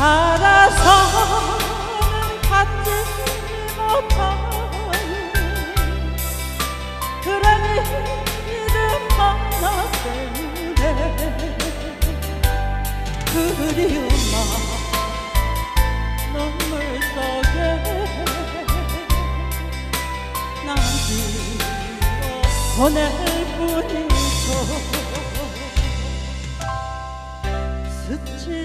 살아서는 갖지 못하는 그런 이름 때문에 그리움만 눈물 속에 남기고 보낼 뿐이죠. 스치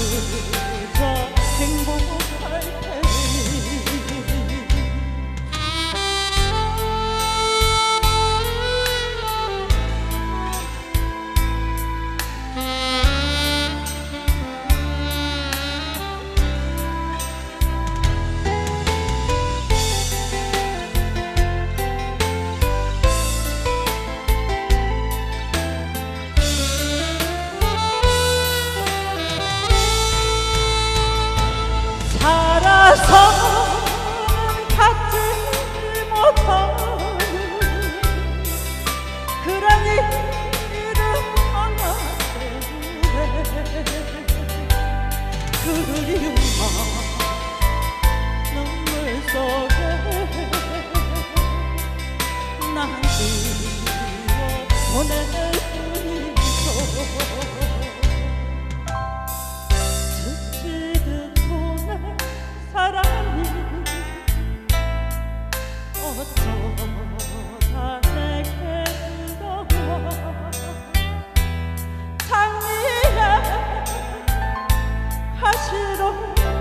난 살아서는 갖지 못하는 그런 하나 때문에 그리움만 눈물 속에 남기고 보낼 quiero